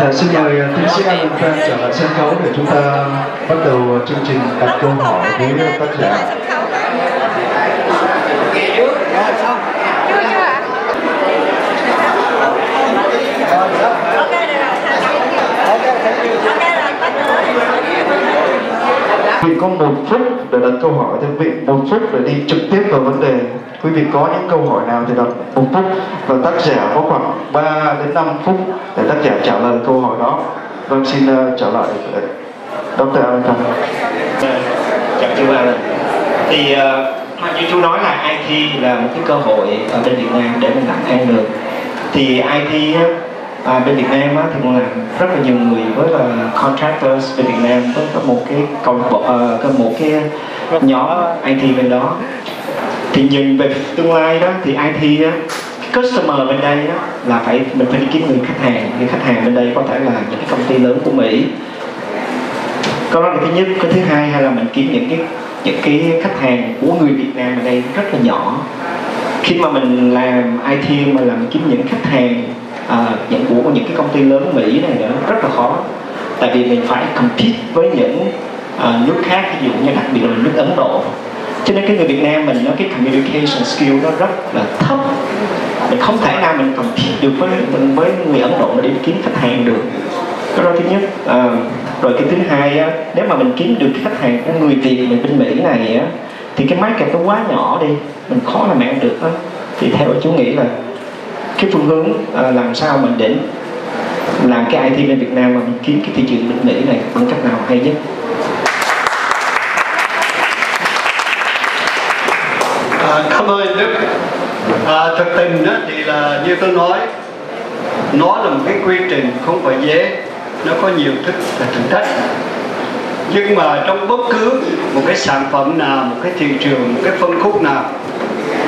Dạ, xin mời à, tiến sĩ An Văn Phan trở lại sân khấu để chúng ta bắt đầu à, chương trình đặt câu hỏi với à, tác giả. Dạ, Quý vị có một phút để đặt câu hỏi thưa quý vị, một phút để đi trực tiếp vào vấn đề. Quý vị có những câu hỏi nào thì đặt một phút và tác giả có khoảng 3 đến 5 phút để tác giả trả lời câu hỏi đó. Vâng, xin ờ, uh, trở lại ờ, Dr. Alan Phan. Vâng, chào chú Alan thì uh, như chú nói là IT là một cái cơ hội ở bên Việt Nam để mình làm ăn được thì IT à, bên Việt Nam á, thì cũng làm rất là nhiều người với là contractors bên Việt Nam với có một cái câu bộ uh, có một cái nhỏ IT bên đó. Thì nhìn về tương lai đó thì IT á, customer bên đây á, là phải mình phải đi kiếm người khách hàng. Người khách hàng bên đây có thể là những cái công ty lớn của Mỹ. Câu đó là thứ nhất cái thứ hai hay là mình kiếm những cái những cái khách hàng của người Việt Nam ở đây rất là nhỏ. Khi mà mình làm IT mà làm kiếm những khách hàng à, những của những cái công ty lớn của Mỹ này nữa rất là khó. Tại vì mình phải compete với những à, nước khác ví dụ như đặc biệt là nước Ấn Độ. Cho nên cái người Việt Nam mình nó cái communication skill nó rất là thấp. Mình không thể nào mình compete được với mình với người Ấn Độ để kiếm khách hàng được. Cái đó thứ nhất. À, rồi cái thứ hai á, nếu mà mình kiếm được cái khách hàng của người Việt mình bên Mỹ này á, thì cái market nó quá nhỏ đi mình khó làm ăn được á. thì theo chú nghĩ là cái phương hướng uh, làm sao mình để làm cái IT bên Việt Nam mà mình kiếm cái thị trường bên Mỹ này bằng cách nào hay nhất À, cảm ơn Đức. À, thực tình đó thì là như tôi nói, nó là một cái quy trình không phải dễ, nó có nhiều thức thử thách. Nhưng mà trong bất cứ một cái sản phẩm nào, một cái thị trường, một cái phân khúc nào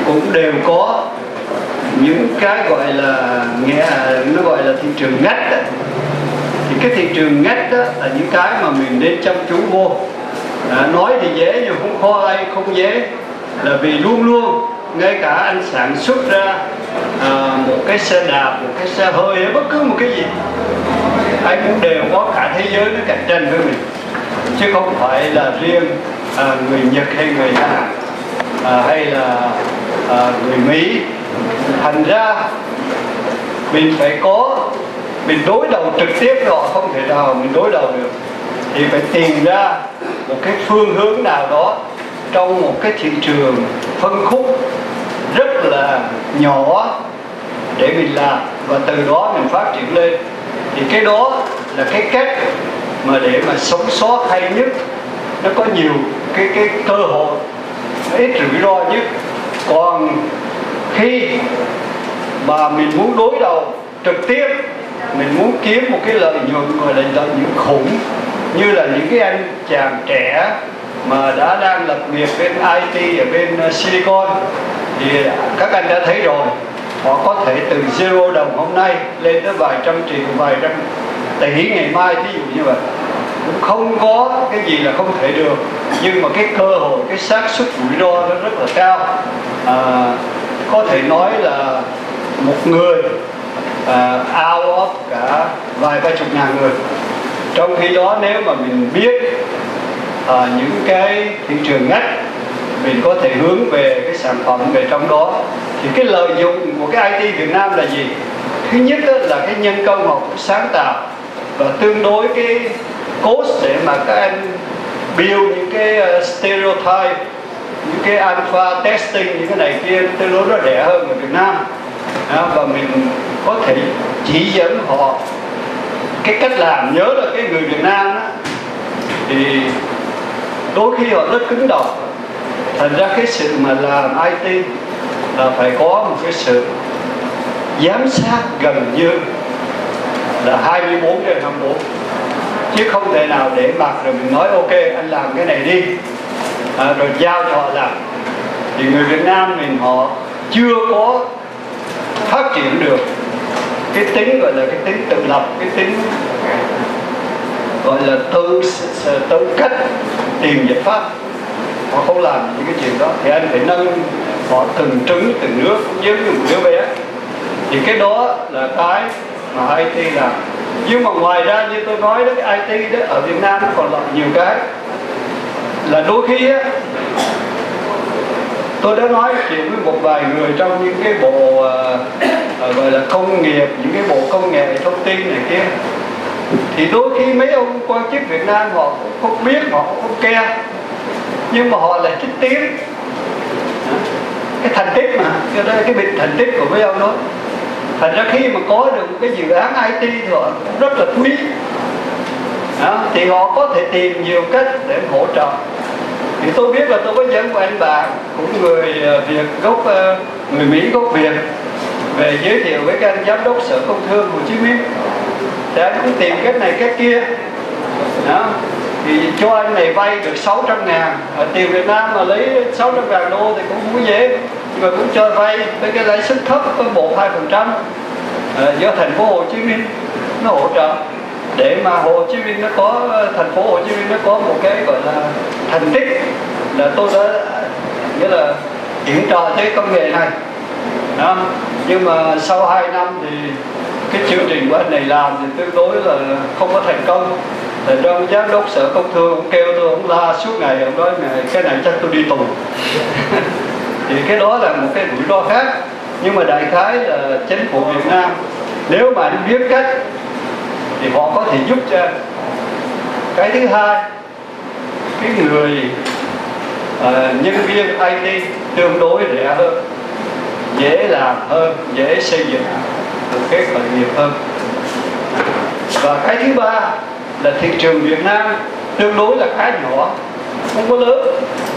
cũng đều có những cái gọi là nghe nó gọi là thị trường ngách đó. thì cái thị trường ngách đó là những cái mà mình nên chăm chú vô. À, nói thì dễ nhưng không khó ai không dễ. Là vì luôn luôn ngay cả anh sản xuất ra à, một cái xe đạp một cái xe hơi hay bất cứ một cái gì anh cũng đều có cả thế giới nó cạnh tranh với mình. Chứ không phải là riêng à, người Nhật hay người Hàn à, hay là à, người Mỹ thành ra, mình phải có, mình đối đầu trực tiếp họ không thể nào mình đối đầu được. Thì phải tìm ra một cái phương hướng nào đó trong một cái thị trường phân khúc rất là nhỏ để mình làm, và từ đó mình phát triển lên. Thì cái đó là cái cách mà để mà sống sót hay nhất. Nó có nhiều cái cái cơ hội ít rủi ro nhất. Còn khi mà mình muốn đối đầu trực tiếp mình muốn kiếm một cái lợi nhuận gọi là lợi nhuận khủng như là những cái anh chàng trẻ mà đã đang lập nghiệp bên IT ở bên ờ, Silicon thì các anh đã thấy rồi họ có thể từ zero đồng hôm nay lên tới vài trăm triệu vài trăm tỷ ngày mai ví dụ như vậy. Cũng không có cái gì là không thể được nhưng mà cái cơ hội cái xác suất rủi ro nó rất là cao. À, có thể nói là một người uh, out of cả vài ba chục ngàn người. Trong khi đó nếu mà mình biết uh, những cái thị trường ngách mình có thể hướng về cái sản phẩm về trong đó thì cái lợi dụng của cái IT Việt Nam là gì? Thứ nhất là cái nhân công học sáng tạo và tương đối cái cost để mà các anh build những cái à, stereotype những cái alpha testing những cái này kia tương đối nó rẻ hơn ở Việt Nam. Đó, và mình có thể chỉ dẫn họ cái cách làm. Nhớ là cái người Việt Nam đó, thì đôi khi họ rất cứng đầu. Thành ra cái sự mà làm IT là phải có một cái sự giám sát gần như là 24 trên 24 chứ không thể nào để mặc rồi mình nói ok anh làm cái này đi à, rồi giao cho họ làm. Thì người Việt Nam mình họ chưa có phát triển được cái tính gọi là cái tính tự lập cái tính gọi là tự tự cách tìm giải pháp. Họ không làm những cái chuyện đó. Thì anh phải nâng họ từng trứng từng nước giống như một đứa bé. Thì cái đó là cái mà IT làm. Nhưng mà ngoài ra như tôi nói đó cái IT đó ở Việt Nam nó còn là nhiều cái là đôi khi á tôi đã nói chuyện với một vài người trong những cái bộ uh, gọi là công nghiệp những cái bộ công nghệ thông tin này kia. Thì đôi khi mấy ông quan chức Việt Nam họ cũng không biết họ cũng không ke nhưng mà họ lại thích tiếng. Cái thành tích mà cho nên cái bệnh thành tích của mấy ông đó. Thành ra khi mà có được một cái dự án IT thì họ cũng rất là quý đó, thì họ có thể tìm nhiều cách để hỗ trợ. Thì tôi biết là tôi có dẫn của anh bạn cũng người ờ, Việt gốc ờ, người Mỹ gốc Việt về giới thiệu với các anh giám đốc sở công thương Hồ Chí Minh. Thì anh cũng tìm cách này cách kia. Đó. Thì cho anh này vay được 600 ngàn. Ở tiền Việt Nam mà lấy 600 ngàn đô thì cũng không dễ. Nhưng mà cũng cho vay với cái lãi suất thấp có một hai phần trăm ờ, do thành phố Hồ Chí Minh nó hỗ trợ để mà Hồ Chí Minh nó có, thành phố Hồ Chí Minh nó có một cái, gọi là, thành tích là tôi đã, nghĩa là chuyển trò tới công nghệ này. Đó. nhưng mà sau 2 năm thì cái chương trình của anh này làm thì tương đối là không có thành công. Thành ra giám đốc sở công thương ông kêu tôi, ông la suốt ngày, ông nói này cái này chắc tôi đi tù. Thì cái đó là một cái rủi ro khác. Nhưng mà đại khái là chính phủ Việt Nam, nếu mà anh biết cách thì họ có thể giúp cho cái thứ hai cái người uh, nhân viên IT tương đối rẻ hơn dễ làm hơn dễ xây dựng được cái khởi nghiệp hơn. Và cái thứ ba là thị trường Việt Nam tương đối là khá nhỏ không có lớn.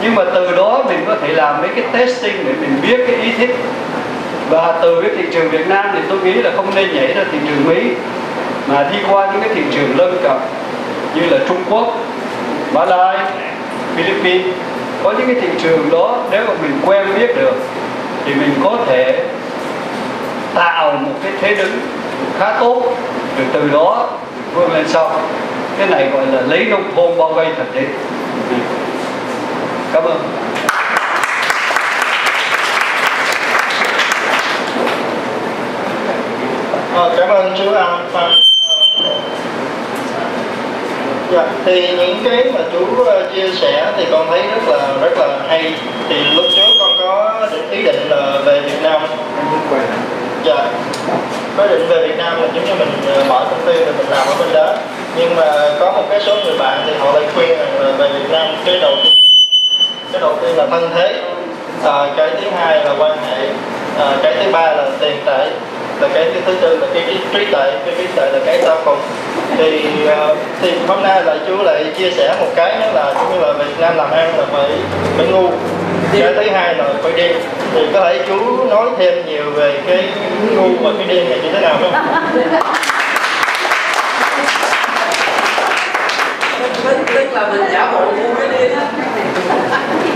Nhưng mà từ đó mình có thể làm mấy cái testing để mình biết cái ý thích. Và từ cái thị trường Việt Nam thì tôi nghĩ là không nên nhảy ra thị trường Mỹ mà đi qua những cái thị trường lân cận như là Trung Quốc, Mã Lai, Philippines có những cái thị trường đó nếu mà mình quen biết được thì mình có thể tạo một cái thế đứng khá tốt. Từ từ đó vươn lên sau. Cái này gọi là lấy nông thôn bao vây thật đấy cảm ơn. À, cảm ơn chú An. Phan Dạ, thì những cái mà chú ờ, chia sẻ thì con thấy rất là rất là hay. Thì lúc trước con có định ý định là về Việt Nam. Dạ có định về Việt Nam là giống như mình ờ, mở công ty rồi mình làm ở bên đó. Nhưng mà có một cái số người bạn thì họ lại khuyên rằng là về Việt Nam cái đầu cái đầu tiên là thân thế. À, cái thứ hai là quan hệ. À, cái thứ ba là tiền tệ và cái thứ tư là cái trí tuệ cái trí tuệ là cái sau cùng. Thì uh, thì hôm nay là chú lại chia sẻ một cái nữa là cũng như là Việt Nam làm ăn là phải phải ngu. Cái thứ hai là phải điên. Thì có thể chú nói thêm nhiều về cái ngu và cái điên này như thế nào không? Tức là mình giả bộ ngu cái điên á.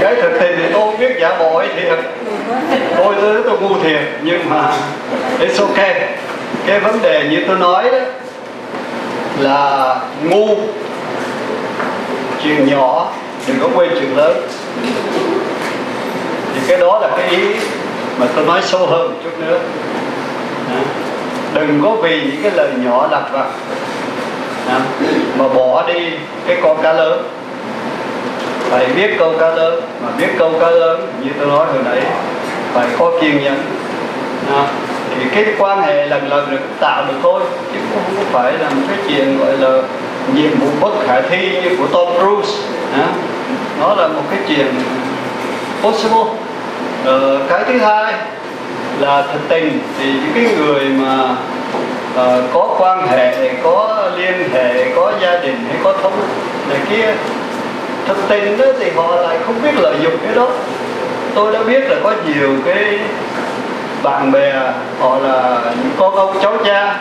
Cái thực tình biết giả bộ ấy thiệt. Tôi tôi tôi ngu thiệt, nhưng mà it's ok cái vấn đề như tôi nói đó là ngu. Chuyện nhỏ, đừng có quên chuyện lớn. Thì cái đó là cái ý mà tôi nói sâu hơn một chút nữa. Đừng có vì những cái lời nhỏ lặt vặt mà bỏ đi cái con cá lớn phải biết câu cá lớn mà biết câu cá lớn như tôi nói hồi nãy phải có kiên nhẫn à, thì cái quan hệ lần lần được tạo được thôi chứ không phải là một cái chuyện gọi là nhiệm vụ bất khả thi như của Tom Cruise. À, nó là một cái chuyện possible. Ờ, cái thứ hai là thực tình. Thì những cái người mà uh, có quan hệ có liên hệ có gia đình hay có thống này kia thực tình đó thì họ lại không biết lợi dụng cái đó. Tôi đã biết là có nhiều cái bạn bè, họ là những con ông cháu cha.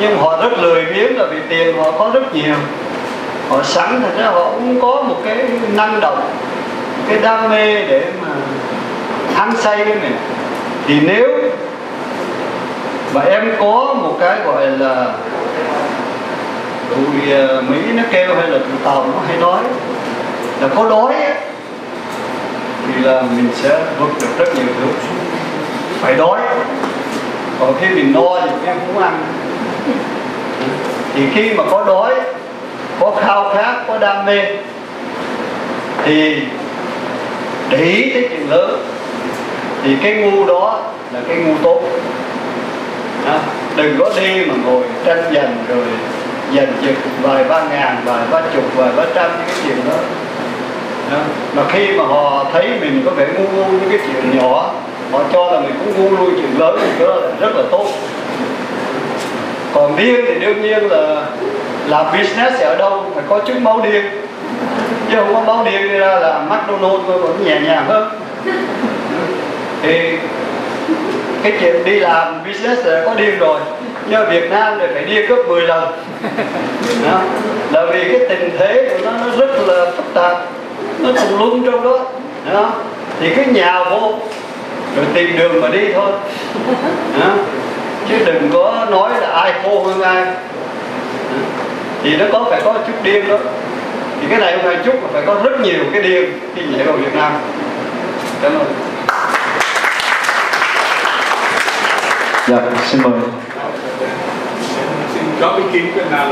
Nhưng họ rất lười biếng là vì tiền họ có rất nhiều. Họ sẵn thật ra họ cũng có một cái năng động cái đam mê để mà hăng say cái này. Thì nếu mà em có một cái gọi là tụi ờ, Mỹ nó kêu hay là tụi Tàu nó hay nói là có đói thì là mình sẽ vượt được rất nhiều thứ. Phải đói. Còn khi mình no thì em cũng ăn. Thì khi mà có đói, có khao khát, có đam mê, thì để ý tới chuyện lớn, thì cái ngu đó là cái ngu tốt. Đó. đừng có đi mà ngồi tranh giành rồi dành giật vài ba ngàn, vài ba chục, vài ba trăm những cái chuyện đó. Mà khi mà họ thấy mình có vẻ ngu ngu những cái chuyện nhỏ, họ cho là mình cũng ngu lui chuyện lớn thì đó là rất là tốt. Còn điên thì đương nhiên là làm business ở đâu phải có chứng máu điên. Chứ không có máu điên đi ra là McDonald's vẫn nhẹ nhàng hơn. Thì cái chuyện đi làm business là có điên rồi nhưng ở Việt Nam thì phải điên gấp 10 lần. Đó. là vì cái tình thế của nó nó rất là phức tạp. Nó tùm lum trong đó. Đó. thì cứ nhào vô rồi tìm đường mà đi thôi. Đó. chứ đừng có nói là ai khô hơn ai. Thì nó có phải có chút điên đó. Thì cái này không phải chút mà phải có rất nhiều cái điên khi nhảy vào Việt Nam. Cảm ơn. Dạ xin mời có góp ý kiến của nào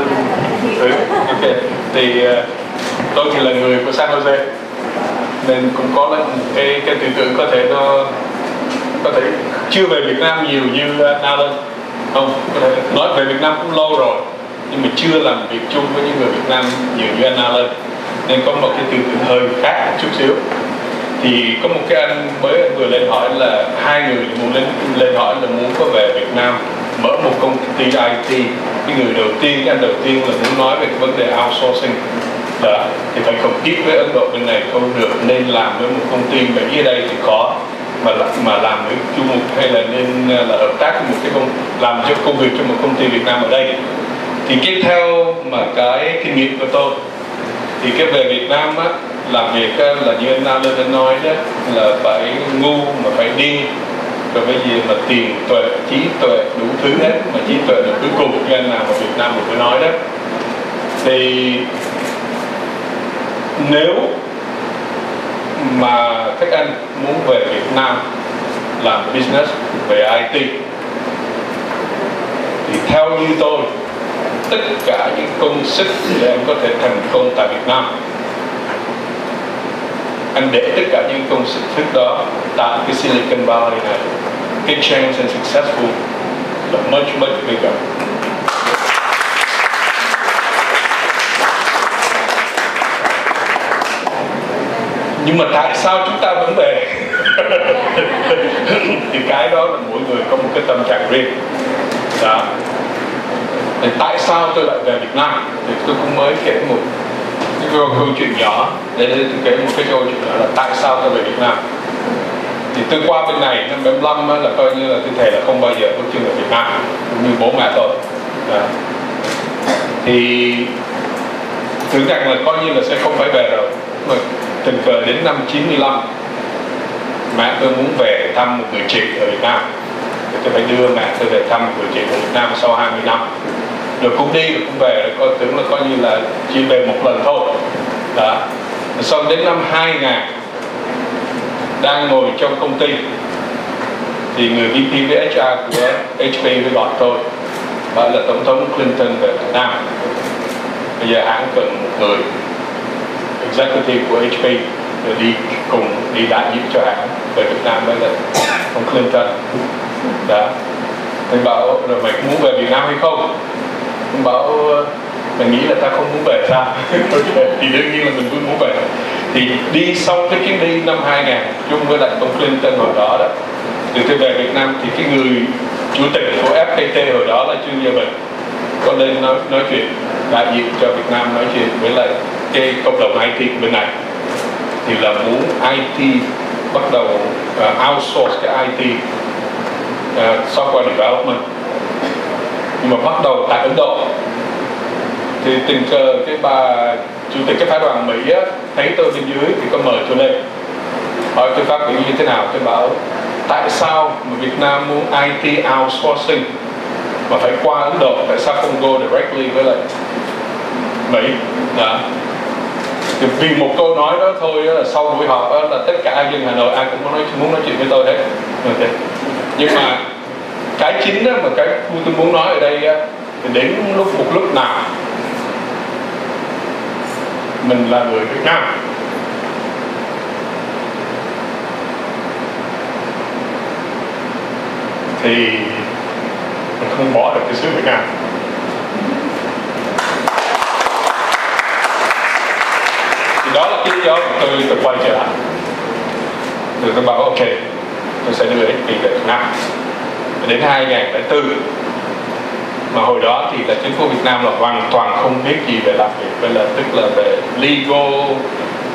ừ. ok. Thì uh, tôi thì là người của San Jose nên cũng có là cái cái tư tưởng có thể nó có thể chưa về Việt Nam nhiều như uh, Alan. Không có thể nói về Việt Nam cũng lâu rồi nhưng mà chưa làm việc chung với những người Việt Nam nhiều như anh Alan. Nên có một cái tư tưởng hơi khác một chút xíu. Thì có một cái anh mới anh vừa lên hỏi là hai người muốn lên lên hỏi là muốn có về Việt Nam mở một công ty IT cái người đầu tiên cái anh đầu tiên là muốn nói về cái vấn đề outsourcing đó thì phải compete với Ấn Độ bên này không được nên làm với một công ty mà ở đây thì có mà mà làm với chung một hay là nên à, là hợp tác với một cái công làm cho công việc cho một công ty Việt Nam ở đây. Thì tiếp theo mà cái kinh nghiệm của tôi thì cái về Việt Nam á làm việc á, là như anh Nam lên nói đó là phải ngu mà phải đi rồi cái gì mà tiền tuệ, trí tuệ đủ thứ hết. Mà trí tuệ là cuối cùng như anh nào mà Việt Nam mình mới nói đó. Thì nếu mà các anh muốn về Việt Nam làm business, về IT thì theo như tôi, tất cả những công sức để em có thể thành công tại Việt Nam anh để tất cả những công sức đó tại cái Silicon Valley này. Cái chance and successful là much much bigger. Nhưng mà tại sao chúng ta vẫn về? Thì cái đó là mỗi người có một cái tâm trạng riêng. Đó thì tại sao tôi lại về Việt Nam? Thì tôi cũng mới kể một câu, câu chuyện nhỏ. Để, tôi kể một cái câu chuyện nhỏ là tại sao tôi về Việt Nam? Thì tôi qua bên này năm 75 là coi như là tôi thề là không bao giờ bước chân về Việt Nam cũng như bố mẹ tôi. À. thì tưởng rằng là coi như là sẽ không phải về rồi. Mà tình cờ đến năm 95 mẹ tôi muốn về thăm một người chị ở Việt Nam. Thì tôi phải đưa mẹ tôi về thăm một người chị ở Việt Nam sau 20 năm rồi cũng đi rồi cũng về rồi coi tưởng là coi như là chỉ về một lần thôi. Đó. Xong đến năm 2000 đang ngồi trong công ty, thì người VP với HR của HP mới gọi tôi bạn là tổng thống Clinton về Việt Nam. Bây giờ hãng cần một người executive của HP để đi cùng, đi đại diện cho hãng về Việt Nam với là ông Clinton. Đó. Anh bảo rồi mày muốn về Việt Nam hay không? Cũng bảo mình nghĩ là ta không muốn về sao? Thì đương nhiên là mình cũng muốn về. Thì đi xong cái chuyến đi năm 2000 chung với lại ông Clinton hồi đó đó thì tôi về Việt Nam thì cái người chủ tịch của FPT hồi đó là Trương Gia Bình có lên nói nói chuyện đại diện cho Việt Nam nói chuyện với lại cái cộng đồng IT bên này. Thì là muốn IT bắt đầu uh, outsource cái IT uh, à, software development nhưng mà bắt đầu tại Ấn Độ. Thì tình cờ cái bà chủ tịch cái phái đoàn Mỹ á, thấy tôi bên dưới thì có mời tôi lên. Hỏi tôi phát biểu như thế nào tôi bảo tại sao mà Việt Nam muốn IT outsourcing mà phải qua Ấn Độ tại sao không go directly với lại Mỹ? Đó thì vì một câu nói đó thôi là sau buổi họp đó, là tất cả dân Hà Nội ai cũng muốn nói muốn nói chuyện với tôi hết. Okay. nhưng mà cái chính đó mà cái tôi muốn nói ở đây á, thì đến lúc một lúc nào mình là người Việt Nam. Thì mình không bỏ được cái xứ Việt Nam. Thì đó là cái lý do mà tôi tôi quay trở lại. Rồi tôi bảo ok tôi sẽ đưa HP về Việt Nam đến 2004 mà hồi đó thì là chính phủ Việt Nam là hoàn toàn không biết gì về làm việc với là tức là về legal,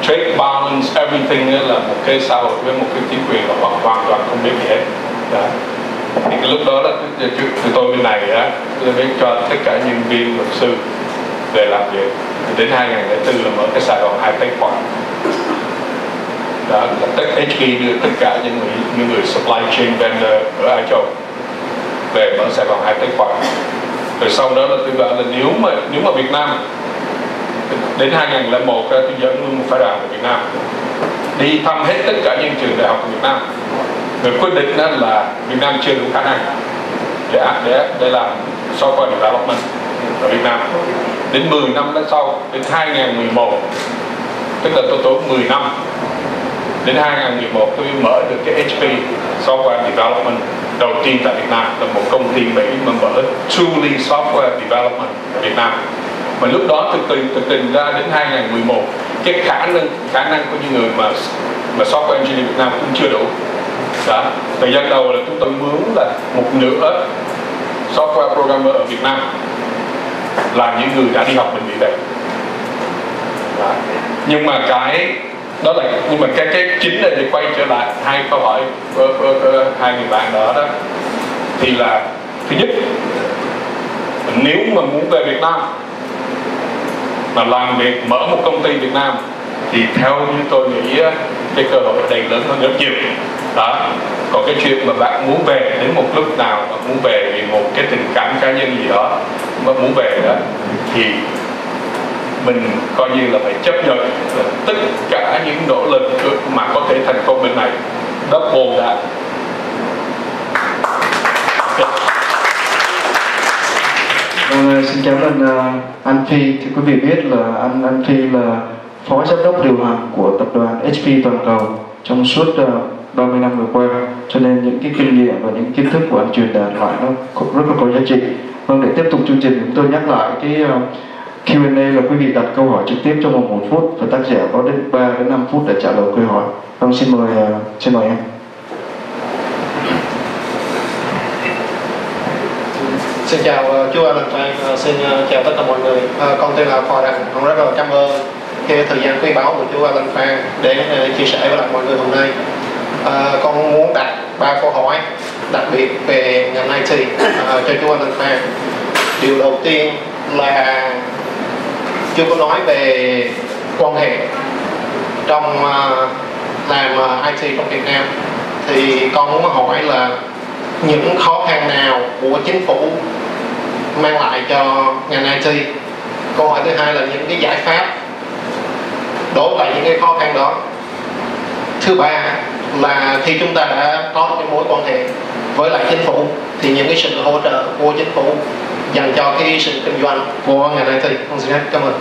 trade balance, everything là một cái xã hội với một cái chính quyền là hoàn hoàn toàn không biết gì hết. Đó. thì cái lúc đó là từ tôi bên này á, tôi biết cho tất cả nhân viên luật sư về làm việc. Đến 2004 là mở cái Sài Gòn hai Tech Park. Đó, là tất HP đưa tất cả những người những người supply chain vendor ở Ai Châu về nó sẽ vào hai tài khoản. Rồi sau đó là tôi bảo là nếu mà nếu mà Việt Nam, đến 2001 tôi dẫn luôn một phái đoàn của Việt Nam. Đi thăm hết tất cả những trường đại học của Việt Nam. Rồi quyết định đó là Việt Nam chưa đủ khả năng để để để làm software development ở Việt Nam. Đến 10 năm đó sau, đến 2011 tức là tôi tốn 10 năm, đến 2011 tôi mở được cái HP Software Development đầu tiên tại Việt Nam, là một công ty Mỹ mà mở Truly Software Development ở Việt Nam. Mà lúc đó thực tình thực tình ra đến 2011 cái khả năng khả năng của những người mà mà software engineer Việt Nam cũng chưa đủ. Đó, thời gian đầu là chúng tôi mướn là một nửa software programmer ở Việt Nam là những người đã đi học bệnh viện đấy. Nhưng mà cái đó là nhưng mà cái cái chính là để quay trở lại hai câu hỏi của, của, của hai người bạn đó đó. Thì là thứ nhất nếu mà muốn về Việt Nam mà làm việc mở một công ty Việt Nam thì theo như tôi nghĩ cái cơ hội đầy đây lớn hơn rất nhiều. Đó. Còn cái chuyện mà bạn muốn về đến một lúc nào mà muốn về vì một cái tình cảm cá nhân gì đó mà muốn về đó thì mình coi như là phải chấp nhận là tất cả những nỗ lực mà có thể thành công bên này double that vâng, à, xin cảm ơn uh, anh Phi. Thì quý vị biết là anh anh Phi là phó giám đốc điều hành của tập đoàn HP toàn cầu trong suốt à, uh, 30 năm vừa qua. Cho nên những cái kinh nghiệm và những kiến thức của anh truyền đạt lại nó cũng rất là có giá trị. Vâng, để tiếp tục chương trình chúng tôi nhắc lại cái uh, Q&A là quý vị đặt câu hỏi trực tiếp trong vòng một phút và tác giả có đến 3 đến 5 phút để trả lời câu hỏi. Vâng, xin mời uh, xin mời em. Xin chào uh, chú Alan Phan, uh, xin à, chào tất cả mọi người. Con tên là Phò Đăng, con rất là cảm ơn cái thời gian quý báu của chú Alan Phan để chia sẻ với lại mọi người hôm nay. Con muốn đặt ba câu hỏi đặc biệt về ngành IT cho chú Alan Phan. Điều đầu tiên là chưa có nói về quan hệ trong à, uh, làm uh, à, IT trong Việt Nam. Thì con muốn hỏi là những khó khăn nào của chính phủ mang lại cho ngành IT câu hỏi thứ hai là những cái giải pháp đối với những cái khó khăn đó. Thứ ba là khi chúng ta đã có cái mối quan hệ với lại chính phủ thì những cái sự hỗ trợ của chính phủ dành cho cái sự kinh doanh của ngành IT con xin phép cảm ơn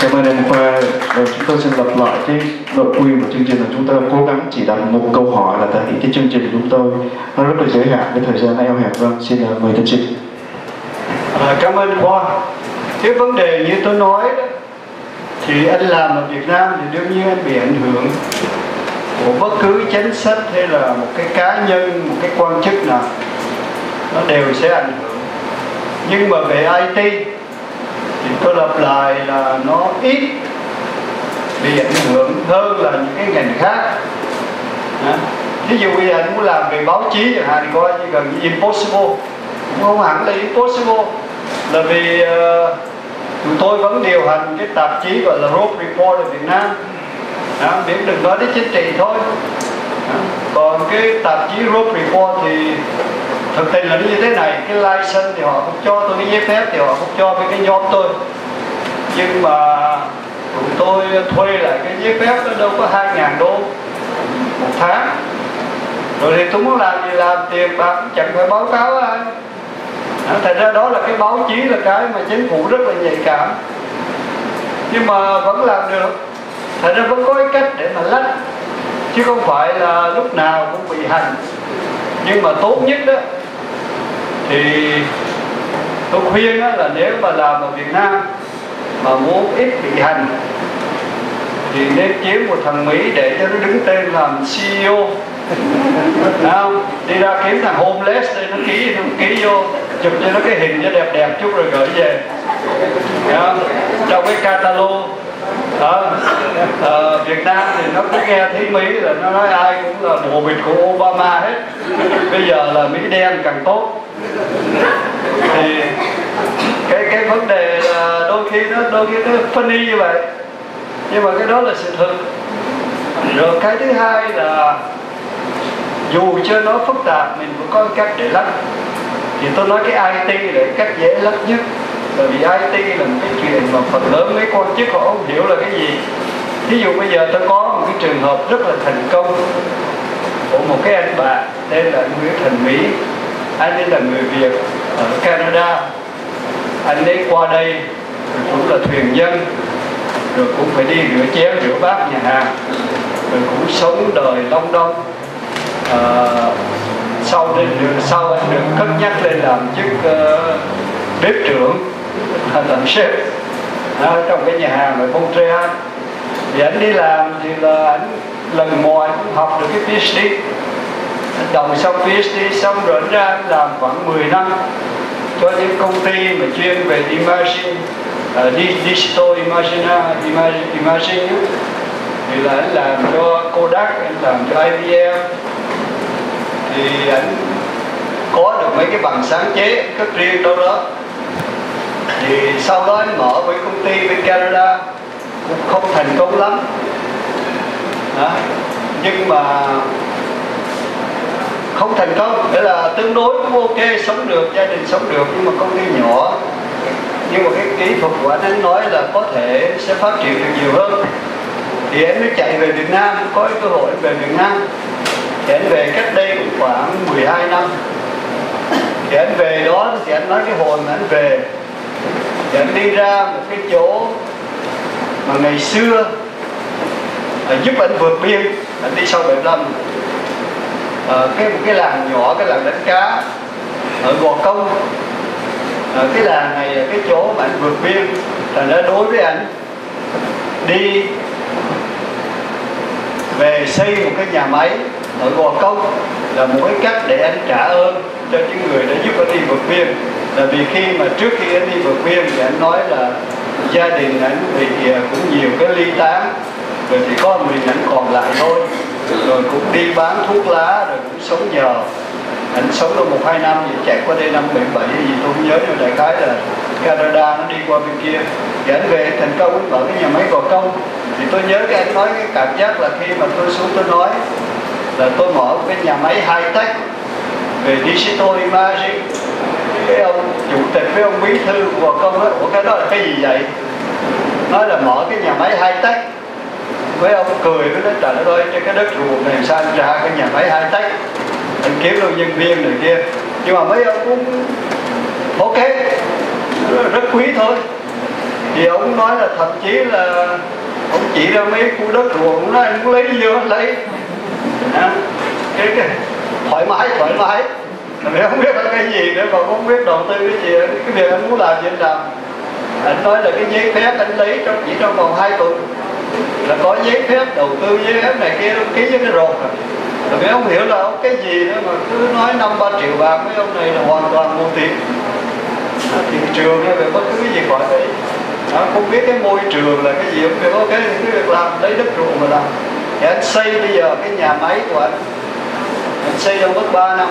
Cảm ơn em Khoa. Rồi chúng tôi xin lặp lại cái nội quy của chương trình là chúng tôi cố gắng chỉ đặt một câu hỏi là tại vì cái chương trình của chúng tôi nó rất là giới hạn cái thời gian eo hẹp. Vâng, xin uh, mời tiến sĩ. À, cảm ơn Khoa. Cái vấn đề như tôi nói đó, thì anh làm ở Việt Nam thì đương nhiên anh bị ảnh hưởng của bất cứ chính sách hay là một cái cá nhân, một cái quan chức nào nó đều sẽ ảnh hưởng. Nhưng mà về IT thì tôi lặp lại là nó ít bị ảnh hưởng hơn là những cái ngành khác. Ví dụ bây giờ anh muốn làm về báo chí chẳng hạn thì coi như gần như impossible. Cũng không hẳn là impossible. Là vì uh, tụi tôi vẫn điều hành cái tạp chí gọi là Rope Report ở Việt Nam. Đó, miễn đừng nói đến chính trị thôi. Đó. còn cái tạp chí Rope Report thì thực tình là như thế này cái license thì họ không cho tôi cái giấy phép thì họ không cho với cái nhóm tôi. Nhưng mà tụi tôi thuê lại cái giấy phép nó đâu có hai ngàn đô một tháng. Rồi thì tôi muốn làm gì làm tiền bạc chẳng phải báo cáo ai. À, thành ra đó là cái báo chí là cái mà chính phủ rất là nhạy cảm. Nhưng mà vẫn làm được. Thành ra vẫn có cái cách để mà lách. Chứ không phải là lúc nào cũng bị hành. Nhưng mà tốt nhất đó thì tôi khuyên đó là nếu mà làm ở Việt Nam mà muốn ít bị hành, thì nên kiếm một thằng Mỹ để cho nó đứng tên làm CEO không? đi ra kiếm thằng homeless để nó ký nó ký vô, chụp cho nó cái hình cho đẹp đẹp chút rồi gửi về không? trong cái catalog ở ờ, Việt Nam thì nó cứ nghe thấy Mỹ là nó nói ai cũng là mùa bịch của Obama hết. Bây giờ là Mỹ đen càng tốt. Thì cái cái vấn đề là đôi khi nó đôi khi nó funny như vậy. Nhưng mà cái đó là sự thật. Rồi cái thứ hai là dù cho nó phức tạp mình cũng có cách để lắp. thì tôi nói cái IT là cách dễ lắp nhất bởi vì IT là một cái chuyện mà phần lớn mấy quan chức họ không hiểu là cái gì. Ví dụ bây giờ tôi có một cái trường hợp rất là thành công của một cái anh bạn tên là anh Nguyễn Thành Mỹ. Anh ấy là người Việt ở Canada. Anh ấy qua đây cũng là thuyền dân rồi cũng phải đi rửa chén rửa bát nhà hàng rồi cũng sống đời long đong. À, sau đến được sau anh được cất nhắc lên làm chức uh, bếp trưởng làm sếp. À, trong cái nhà hàng ở Montreal thì anh đi làm thì là anh lần mò anh cũng học được cái PhD anh đồng xong PhD xong rồi anh ra anh làm khoảng 10 năm. Cho những công ty mà chuyên về imaging uh, digital imaging imaging, imaging thì là anh làm cho Kodak anh làm cho IBM thì anh có được mấy cái bằng sáng chế cất riêng đâu đó thì sau đó mở với công ty bên Canada, cũng không thành công lắm. Đó. nhưng mà không thành công, nghĩa là tương đối cũng ok, sống được, gia đình sống được, nhưng mà công ty nhỏ. Nhưng mà cái kỹ thuật của anh ấy nói là có thể sẽ phát triển được nhiều hơn. Thì em mới chạy về Việt Nam, có cơ hội về Việt Nam. Thì anh về cách đây cũng khoảng 12 năm. Thì anh về đó thì anh nói cái hồn mà anh về dẫn anh đi ra một cái chỗ mà ngày xưa à, giúp anh vượt biên anh đi sau 75 à, ờ, cái một cái làng nhỏ cái làng đánh cá ở Gò Công. À, cái làng này là cái chỗ mà anh vượt biên thành ra đối với anh. Đi về xây một cái nhà máy ở Gò Công là một cái cách để anh trả ơn cho những người đã giúp anh đi vượt biên là vì khi mà trước khi anh đi vượt biên thì anh nói là gia đình anh thì cũng nhiều cái ly tán. Rồi chỉ có mình anh còn lại thôi. Rồi cũng đi bán thuốc lá, rồi cũng sống nhờ. Anh sống được một hai năm thì chạy qua đây năm 77 gì, tôi không nhớ, nhưng đại khái là Canada nó đi qua bên kia. Thì anh về thành công, anh mở cái nhà máy gò công. Thì tôi nhớ cái anh nói cái cảm giác là khi mà tôi xuống tôi nói là tôi mở cái nhà máy high tech về digital imaging cái ông chủ tịch với ông bí thư của công ấy của cái đó là cái gì vậy? Nói là mở cái nhà máy hai tách với ông cười với nó trời ơi trên cái đất ruộng này sao anh ra cái nhà máy hai tách anh kiếm luôn nhân viên này kia. Nhưng mà mấy ông cũng ok. Rất quý thôi. Thì ông nói là thậm chí là ông chỉ ra mấy khu đất ruộng nó anh muốn lấy gì anh lấy. À, cái, cái thoải mái thoải mái mình không biết là cái gì nữa mà không biết đầu tư cái gì cái việc anh muốn làm gì anh làm? Anh nói là cái giấy phép anh lấy trong chỉ trong vòng 2 tuần. Là có giấy phép đầu tư giấy phép này kia ký với cái rột rồi à. rồi mấy ông hiểu là ông cái gì nữa mà cứ nói năm ba triệu bạc mấy ông này là hoàn toàn vô tiền thị trường hay về bất cứ cái gì gọi đấy. Đó, không biết cái môi trường là cái gì ông kêu ok cái việc làm lấy đất ruộng mà làm. Thì anh xây bây giờ cái nhà máy của anh. Anh xây trong mất 3 năm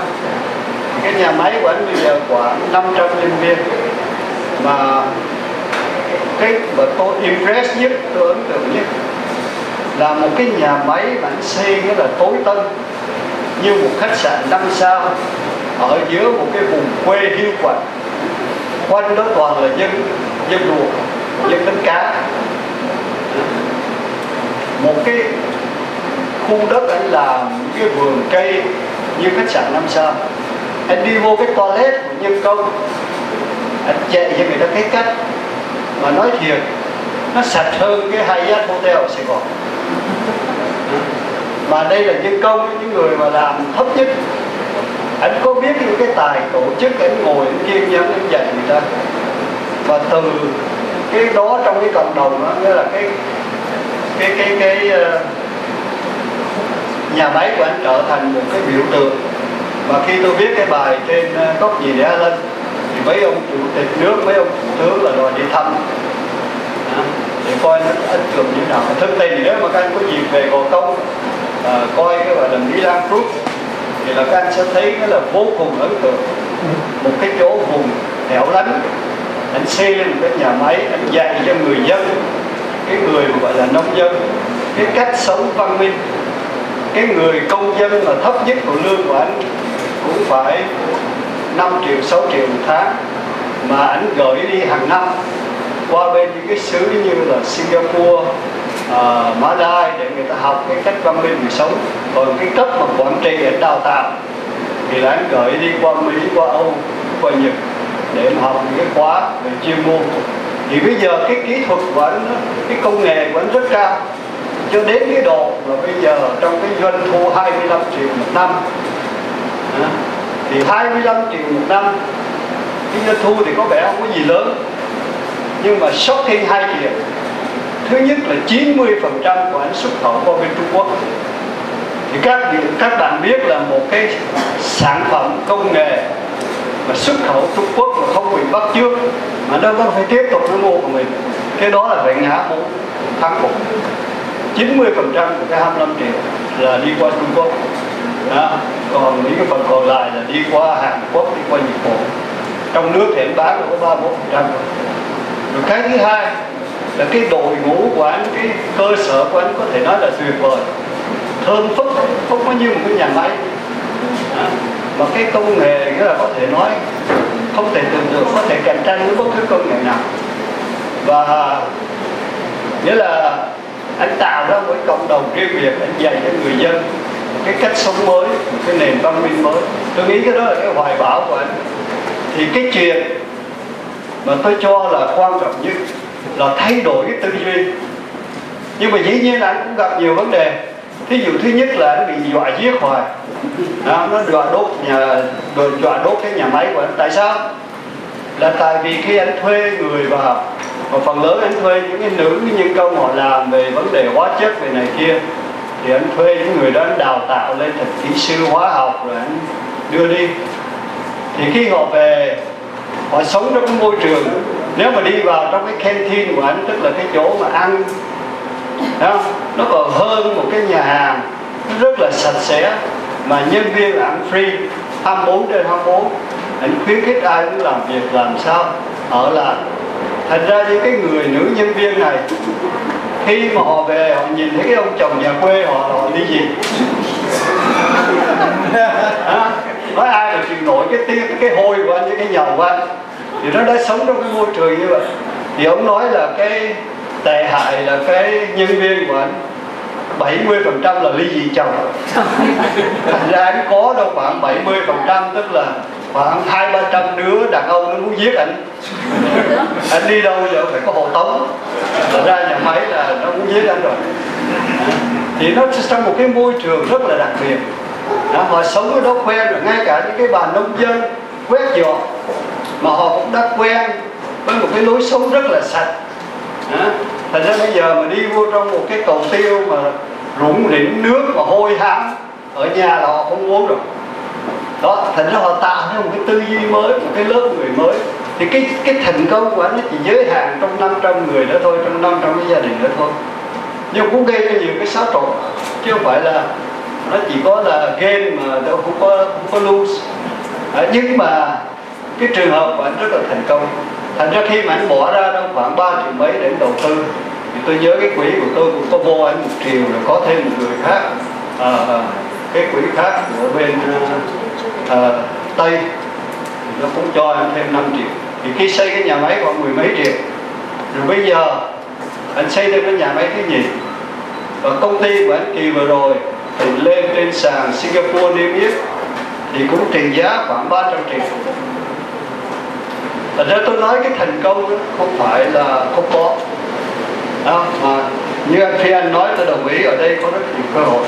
cái nhà máy của anh bây giờ khoảng 500 nhân viên. Mà cái mà tôi impress nhất, tôi ấn tượng nhất là một cái nhà máy mà anh xây nghĩa là tối tân, như một khách sạn năm sao, ở giữa một cái vùng quê hiu quạnh. Quanh đó toàn là dân dân ruộng, dân đánh cá. Một cái khu đất anh làm cái vườn cây như khách sạn năm sao anh đi vô cái toilet của nhân công. Anh chạy cho người ta cái cách mà nói thiệt nó sạch hơn cái hai Hyatt Hotel ở Sài Gòn. Mà đây là nhân công những người mà làm thấp nhất. Anh có biết những cái tài tổ chức anh ngồi anh kiên nhẫn anh dạy người ta? Và từ cái đó trong cái cộng đồng đó nghĩa là cái cái cái cái uh, nhà máy của anh trở thành một cái biểu tượng mà khi tôi viết cái bài trên ờ, góc gì để lên thì mấy ông chủ tịch nước mấy ông thủ tướng là đòi đi thăm. Để coi nó ấn tượng như nào. Thực tình nếu mà các anh có dịp về gò công à, coi cái gọi là Mỹ Lan Group thì là các anh sẽ thấy nó là vô cùng ấn tượng. Một cái chỗ vùng hẻo lánh. Anh xây lên một cái nhà máy anh dạy cho người dân cái người mà gọi là nông dân cái cách sống văn minh. Cái người công dân mà thấp nhất của lương của anh cũng phải 5 triệu 6 triệu một tháng mà anh gửi đi hàng năm qua bên những cái xứ như là Singapore, à, uh, Mã Lai để người ta học cái cách văn minh người sống. Còn cái cấp mà quản trị để đào tạo thì là anh gửi đi qua Mỹ, qua Âu, qua Nhật để mà học những cái khóa về chuyên môn. Thì bây giờ cái kỹ thuật của anh cái công nghệ của anh rất cao. Cho đến cái độ là bây giờ trong cái doanh thu 25 triệu một năm thì 25 triệu một năm, cái doanh thu thì có vẻ không có gì lớn, nhưng mà shocking hai chuyện thứ nhất là 90 phần trăm của anh xuất khẩu qua bên Trung Quốc. Thì các các bạn biết là một cái sản phẩm công nghệ mà xuất khẩu Trung Quốc mà không bị bắt trước mà nó có phải tiếp tục nó mua của mình, cái đó là phải ngã một thắng phục. 90 phần trăm của cái 25 triệu là đi qua Trung Quốc đó. còn những cái phần còn lại là đi qua Hàn Quốc, đi qua Nhật Bản trong nước thì anh bán được có 31 phần trăm rồi cái thứ hai là cái đội ngũ của anh, cái cơ sở của anh có thể nói là tuyệt vời thơm phức không có như một cái nhà máy đó. mà cái công nghệ nghĩa là có thể nói không thể tưởng tượng có thể cạnh tranh với bất cứ công nghệ nào và nghĩa là anh tạo ra một cộng đồng riêng biệt, anh dạy cho người dân cái cách sống mới một cái nền văn minh mới. Tôi nghĩ cái đó là cái hoài bão của anh. Thì cái chuyện mà tôi cho là quan trọng nhất là thay đổi cái tư duy. Nhưng mà dĩ nhiên là anh cũng gặp nhiều vấn đề. Thí dụ thứ nhất là anh bị dọa giết hoài. Đó, nó dọa đốt nhà rồi dọa đốt cái nhà máy của anh. Tại sao? Là tại vì khi anh thuê người vào và phần lớn anh thuê những cái nữ nhân công họ làm về vấn đề hóa chất về này kia thì anh thuê những người đó anh đào tạo lên thành kỹ sư hóa học rồi anh đưa đi. Thì khi họ về họ sống trong cái môi trường nếu mà đi vào trong cái canteen của anh tức là cái chỗ mà ăn đó, nó còn hơn một cái nhà hàng nó rất là sạch sẽ mà nhân viên là ăn free 24 trên 24 anh khuyến khích ai cũng làm việc làm sao? Ở lại thành ra những cái người nữ nhân viên này khi mà họ về họ nhìn thấy cái ông chồng nhà quê họ họ đi gì? À, nói ai mà chịu nổi cái tiếng cái, cái hôi của anh với cái dầu của anh? Thì nó đã sống trong cái môi trường như vậy. Thì ông nói là cái tệ hại là cái nhân viên của anh. 70 phần trăm là ly dị chồng. Thành ra anh có đâu khoảng 70 phần trăm tức là khoảng hai ba trăm đứa đàn ông nó muốn giết anh anh đi đâu giờ phải có hộ tống. Là ra nhà máy là nó muốn giết anh rồi. Thì nó trong một cái môi trường rất là đặc biệt. Đó, họ sống ở đó quen rồi ngay cả những cái bà nông dân quét dọn mà họ cũng đã quen với một cái lối sống rất là sạch. Đó. thành ra bây giờ mà đi vô trong một cái cầu tiêu mà rủng rỉnh nước mà hôi hám ở nhà là họ không uống được đó thành ra họ tạo ra một cái tư duy mới một cái lớp người mới. Thì cái cái thành công của anh nó chỉ giới hạn trong 500 người đó thôi trong 500 cái gia đình đó thôi. Nhưng cũng gây ra nhiều cái xáo trộn chứ không phải là nó chỉ có là game mà đâu cũng có cũng có lose. À, nhưng mà cái trường hợp của anh rất là thành công. Thành ra khi mà anh bỏ ra đâu khoảng 3 triệu mấy để đầu tư thì tôi nhớ cái quỹ của tôi cũng có vô anh một triệu rồi có thêm một người khác. À, à, cái quỹ khác của bên uh, thờ tây thì nó cũng cho anh thêm 5 triệu. Thì khi xây cái nhà máy khoảng mười mấy triệu rồi bây giờ anh xây thêm cái nhà máy thứ nhì. Và công ty của anh kỳ vừa rồi thì lên trên sàn Singapore niêm yết thì cũng trị giá khoảng 300 triệu. Thật ra tôi nói cái thành công đó không phải là không có. Đó, mà như anh Phi Anh nói tôi đồng ý ở đây có rất nhiều cơ hội.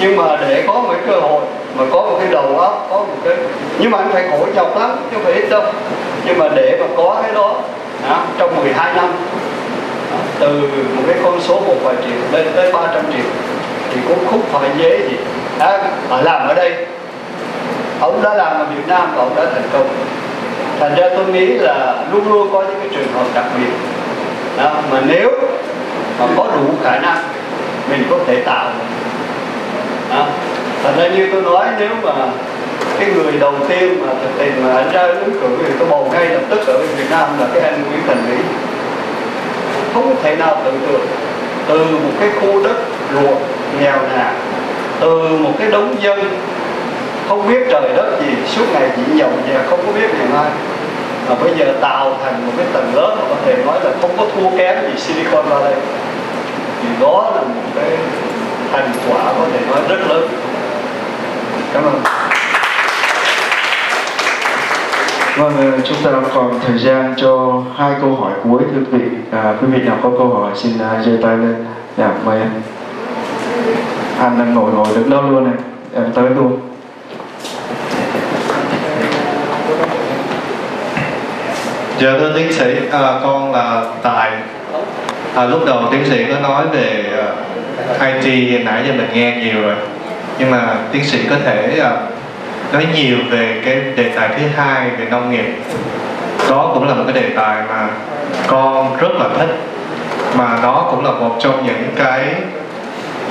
Nhưng mà để có một cơ hội mà có một cái đầu óc có một cái nhưng mà anh phải khổ nhọc lắm chứ không phải ít đâu. Nhưng mà để mà có cái đó, đó trong 12 năm đó, từ một cái con số một vài triệu lên tới 300 triệu thì cũng không phải dễ gì. À, ở làm ở đây. Ông đã làm ở Việt Nam và ông đã thành công. Thành ra tôi nghĩ là luôn luôn có những cái trường hợp đặc biệt. Đó, mà nếu mà có đủ khả năng mình có thể tạo. Đó thật ra như tôi nói, nếu mà cái người đầu tiên mà thực tình mà anh ra ứng cử thì tôi bầu ngay lập tức ở Việt Nam là cái anh Nguyễn Thành Mỹ. Không thể nào tưởng tượng, từ một cái khu đất ruộng nghèo nàn, từ một cái đống dân không biết trời đất gì, suốt ngày chỉ nhậu và không có biết ngày mai. Mà bây giờ tạo thành một cái tầng lớp mà có thể nói là không có thua kém gì Silicon Valley. Thì đó là một cái thành quả có thể nói rất lớn cảm ơn Vâng, ờ, chúng ta còn thời gian cho hai câu hỏi cuối thưa quý vị. À, quý vị nào có câu hỏi xin uh, giơ tay lên. Dạ, mời em. Anh đang ngồi ngồi đứng đó luôn này. Em tới luôn. Dạ thưa tiến sĩ, à, con là Tài. À, lúc đầu tiến sĩ có nói về à, uh, IT nãy giờ mình nghe nhiều rồi, nhưng mà tiến sĩ có thể uh, nói nhiều về cái đề tài thứ hai về nông nghiệp. Đó cũng là một cái đề tài mà con rất là thích, mà nó cũng là một trong những cái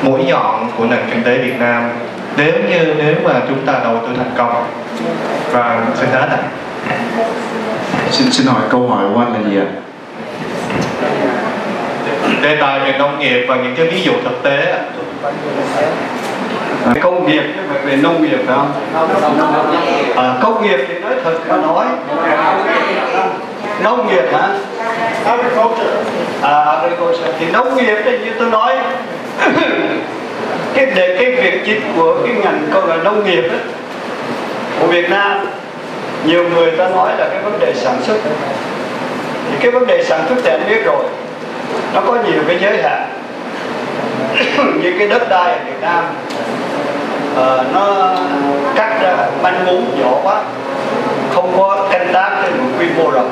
mũi nhọn của nền kinh tế Việt Nam nếu như nếu mà chúng ta đầu tư thành công. Và xin hết ạ. Xin xin hỏi câu hỏi của anh là gì ạ? đề tài về nông nghiệp và những cái ví dụ thực tế về công nghiệp về nông nghiệp phải không? À, công nghiệp thì nói thật mà nói. Nông nghiệp hả? À, agriculture. Thì nông nghiệp thì như tôi nói cái đề cái việc chính của cái ngành con là nông nghiệp ấy, của Việt Nam nhiều người ta nói là cái vấn đề sản xuất. Thì cái vấn đề sản xuất thì anh biết rồi nó có nhiều cái giới hạn. Như cái đất đai ở Việt Nam uh, nó cắt ra manh mún nhỏ quá không có canh tác trên một quy mô rộng.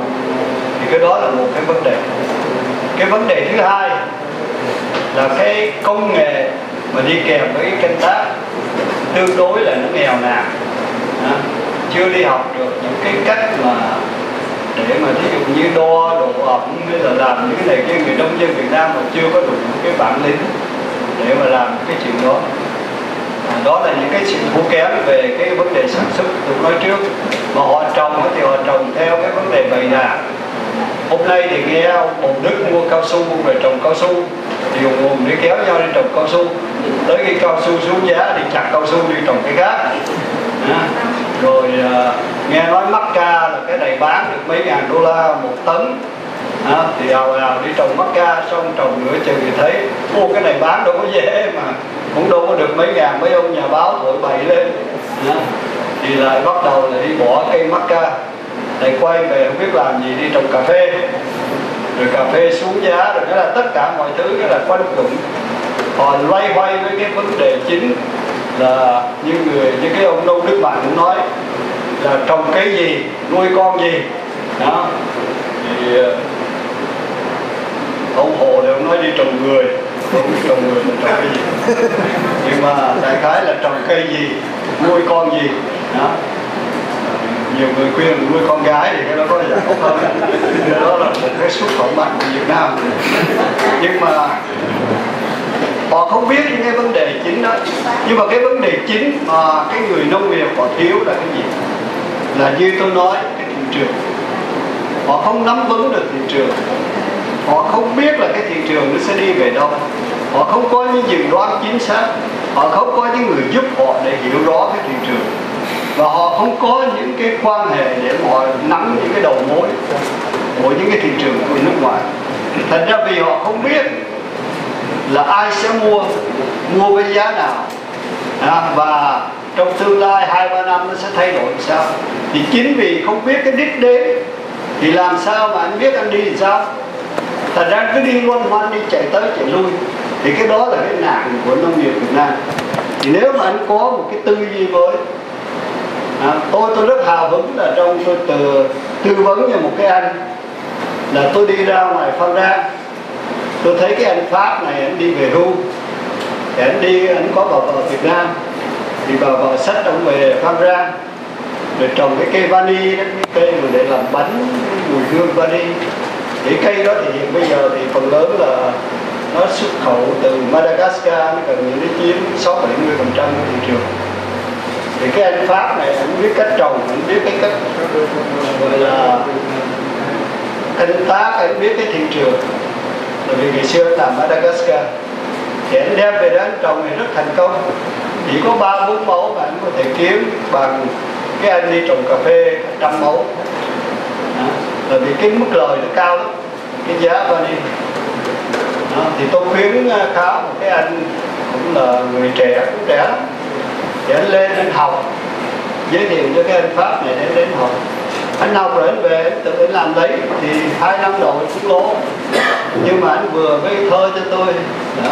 Thì cái đó là một cái vấn đề. Cái vấn đề thứ hai là cái công nghệ mà đi kèm với cái canh tác tương đối là nó nghèo nàn. À, chưa đi học được những cái cách mà để mà thí dụ như đo độ ẩm hay là làm những cái này kia người nông dân Việt Nam mà chưa có đủ cái bản lĩnh để mà làm cái chuyện đó đó là những cái sự thua kém về cái vấn đề sản xuất tôi nói trước. Mà họ trồng thì họ trồng theo cái vấn đề bày đàn hôm nay thì nghe ông Đức mua cao su về trồng cao su. Thì hùng hùng để kéo nhau đi trồng cao su. Tới khi cao su xuống giá thì chặt cao su đi trồng cái khác. À, rồi à, nghe nói mắc ca là cái này bán được mấy ngàn đô la một tấn à, thì hầu nào đi trồng mắc ca xong trồng nửa chừng thì thấy ô cái này bán đâu có dễ mà cũng đâu có được mấy ngàn mấy ông nhà báo thổi bậy lên. À, thì lại bắt đầu là đi bỏ cây mắc ca lại quay về không biết làm gì đi trồng cà phê. Rồi cà phê xuống giá rồi đó là tất cả mọi thứ cái là quanh quẩn. Họ loay hoay với cái vấn đề chính là như người như cái ông Nông Đức Mạnh cũng nói là trồng cái gì nuôi con gì. Đó. Thì ờ, ông Hồ thì ông nói đi trồng người. Không trồng người mình trồng cái gì. Nhưng mà đại khái là trồng cây gì, nuôi con gì. Đó. Nhiều người khuyên nuôi con gái thì cái đó có giải tốt hơn. Đó là một cái xuất khẩu mạnh của Việt Nam. Nhưng mà họ không biết những cái vấn đề chính đó. Nhưng mà cái vấn đề chính mà cái người nông nghiệp họ thiếu là cái gì? Là như tôi nói, cái thị trường. Họ không nắm vững được thị trường họ không biết là cái thị trường nó sẽ đi về đâu. Họ không có những dự đoán chính xác. Họ không có những người giúp họ để hiểu rõ cái thị trường. Và họ không có những cái quan hệ để họ nắm những cái đầu mối của những cái thị trường của nước ngoài. Thành ra vì họ không biết là ai sẽ mua mua với giá nào. À, và trong tương lai hai ba năm nó sẽ thay đổi làm sao? Thì chính vì không biết cái đích đến thì làm sao mà anh biết anh đi làm sao? Thành ra cứ đi loanh quanh đi chạy tới chạy lui. Thì cái đó là cái nạn của nông nghiệp Việt Nam. Thì nếu mà anh có một cái tư duy mới à, tôi tôi rất hào hứng là trong tôi từ tư vấn cho một cái anh là tôi đi ra ngoài Phan Rang. Tôi thấy cái anh Pháp này anh đi về hưu. Thì anh đi anh có bà vợ Việt Nam. Thì bà vợ sách ông về Phan Rang. Rồi trồng cái cây vani đó cái cây mà để làm bánh mùi hương vani thì cây đó thì hiện bây giờ thì phần lớn là nó xuất khẩu từ Madagascar nó gần như nó chiếm 6 70 phần trăm của thị trường. Thì cái anh Pháp này, anh biết cách trồng, anh biết cái cách, gọi là, canh tác, anh biết cái thị trường. Bởi vì ngày xưa làm Madagascar, thì anh đem về đó anh trồng thì rất thành công. Chỉ có ba, bốn mẫu mà anh có thể kiếm bằng cái anh đi trồng cà phê, trăm mẫu bởi vì cái mức lời nó cao lắm cái giá vani đó. thì tôi khuyến à, khá một cái anh cũng là người trẻ cũng trẻ lắm thì anh lên anh học giới thiệu cho cái anh pháp này để đến học anh học rồi anh về tự anh làm lấy thì hai năm đầu cũng lỗ nhưng mà anh vừa mới thơ cho tôi đó.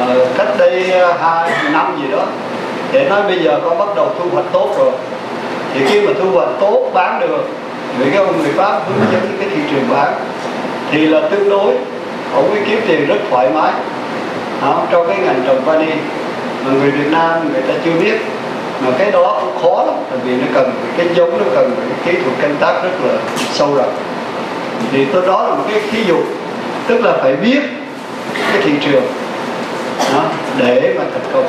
Ờ, cách đây à, hai năm gì đó để nói bây giờ con bắt đầu thu hoạch tốt rồi thì khi mà thu hoạch tốt bán được vì cái ông người pháp hướng dẫn cái thị trường bán thì là tương đối ông ấy kiếm tiền rất thoải mái. À, trong cái ngành trồng vani mà người Việt Nam người ta chưa biết. Mà cái đó cũng khó lắm tại vì nó cần cái giống nó cần cái kỹ thuật canh tác rất là sâu rộng. Thì tôi đó là một cái thí dụ tức là phải biết cái thị trường đó, để mà thành công.